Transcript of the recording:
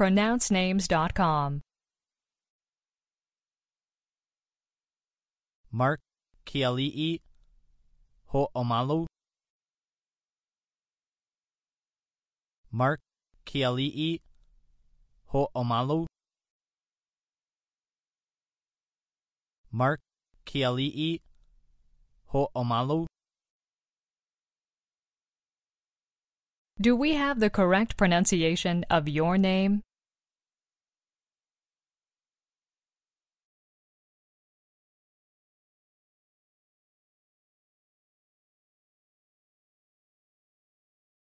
pronouncenames.com. Mark Kiali'i Ho'omalu Mark Kiali'i Ho'omalu Mark Kiali'i Ho'omalu Do we have the correct pronunciation of your name?